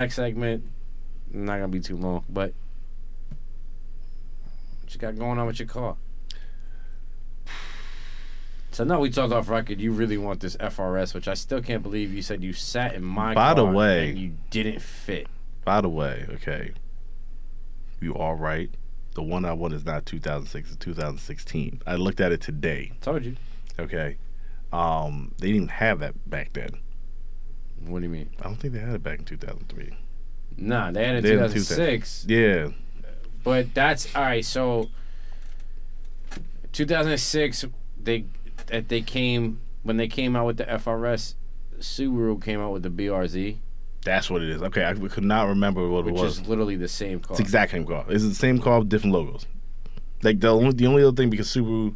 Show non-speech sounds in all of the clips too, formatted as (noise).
next segment, not gonna be too long, but what you got going on with your car? So now we talked off record. You really want this FRS, which I still can't believe you said you sat in my By car the way- and you didn't fit. By the way, okay, you all right? The one I want is not 2006, it's 2016. I looked at it today. Told you. Okay, um, they didn't even have that back then. What do you mean? I don't think they had it back in 2003. Nah, they had it They in had it 2006. Yeah, But that's all right. So, 2006, they that they came when they came out with the FRS. Subaru came out with the BRZ, that's what it is. Okay, I could not remember what it was. which was. is literally the same car. It's the exact same car. It's the same car with different logos. Like the only the only other thing because Subaru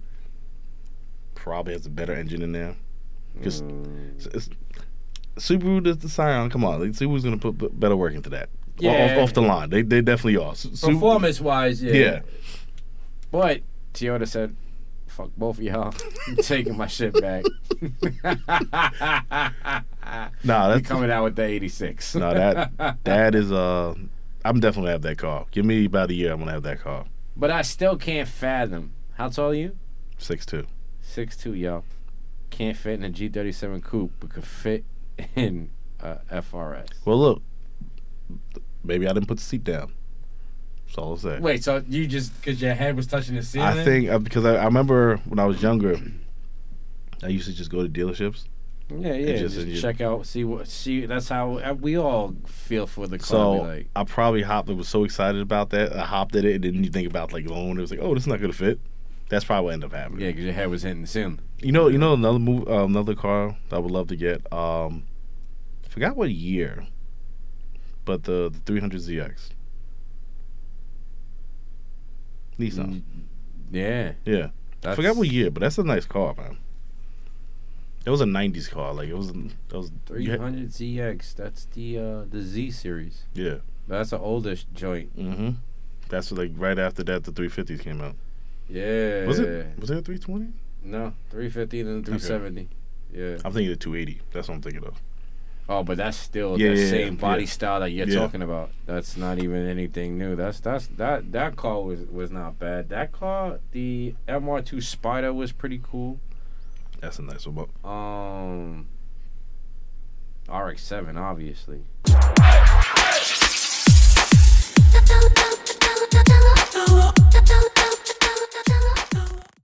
probably has a better engine in there. Because Mm. Subaru does the Scion. Come on, like, Subaru's gonna put better work into that. Yeah. Off, off the line, they they definitely are. Performance wise, yeah. yeah. But Toyota said, "Fuck both of y'all. I'm taking my shit back." (laughs) Nah, that's coming out with the 86. no that (laughs) that is uh. I'm definitely gonna have that car. Give me about a year. I'm gonna have that car. But I still can't fathom. How tall are you? Six two. Six two, yo. Can't fit in a G37 coupe, but could fit in a FRS. Well, look, maybe I didn't put the seat down. That's all I'll say. Wait, so you just because your head was touching the ceiling? I think uh, because I, I remember when I was younger, I used to just go to dealerships. Yeah, yeah. just- Just, you- check out, see what, see. That's how uh, we all feel for the car. So like, I probably hopped. I was so excited about that. I hopped at it and didn't even think about like going. It was like, oh, this is not gonna fit. That's probably what ended up happening. yeah, because your head was hitting the ceiling. You know, you know another move, uh, another car that I would love to get. Um, I forgot what year, but the the 300ZX. Nissan. Yeah, Yeah, I forgot what year, but that's a nice car, man. It was a '90s car. Like it was. It was. you had- 300 ZX. That's the uh, the Z series. Yeah. That's an oldest joint. Mm-hmm. That's like right after that, the 350s came out. Yeah. Was it? Was it a 320? No, 350 and then 370. Yeah. I'm thinking the 280. That's what I'm thinking of. Oh, but that's still Yeah, the yeah, same yeah, body yeah. style that you're Yeah. talking about. That's not even anything new. That's that's that that car was was not bad. That car, the MR2 Spider was pretty cool. That's a nice one. Um RX-7 obviously.